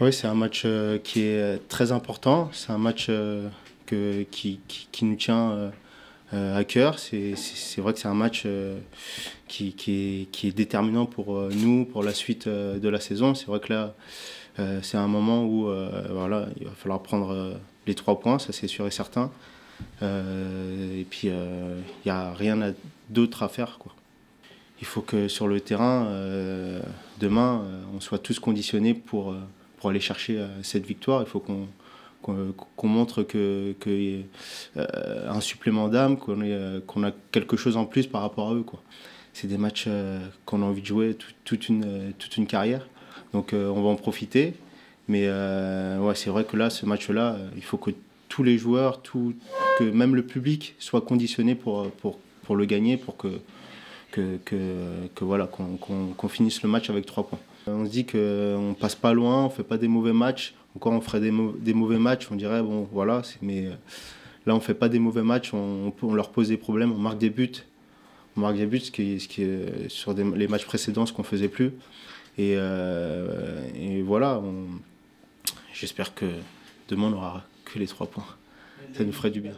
Oui, c'est un match qui est très important. C'est un match que, qui, qui, nous tient à cœur. C'est vrai que c'est un match qui, qui, est, qui, est, déterminant pour nous, pour la suite de la saison. C'est vrai que là, c'est un moment où voilà, il va falloir prendre les trois points, ça c'est sûr et certain. et puis, il n'y a rien d'autre à faire. Quoi il faut que sur le terrain, euh, demain, euh, on soit tous conditionnés pour, euh, pour aller chercher cette victoire. Il faut qu'on montre que, que un supplément d'âme, qu'on a quelque chose en plus par rapport à eux. C'est des matchs qu'on a envie de jouer toute, une, carrière. Donc on va en profiter. Mais ouais, c'est vrai que là, ce match-là, il faut que tous les joueurs, que même le public soit conditionné pour, le gagner, pour que, voilà, qu'on finisse le match avec trois points. On se dit qu'on passe pas loin, on fait pas des mauvais matchs. Encore, on ferait des, mauvais matchs, on dirait, bon, voilà, mais euh, là, on fait pas des mauvais matchs, on, leur pose des problèmes, on marque des buts. On marque des buts, ce qui, est sur les matchs précédents, ce qu'on faisait plus. Et, euh, et voilà, j'espère que demain, on n'aura que les trois points. Ça nous ferait du bien.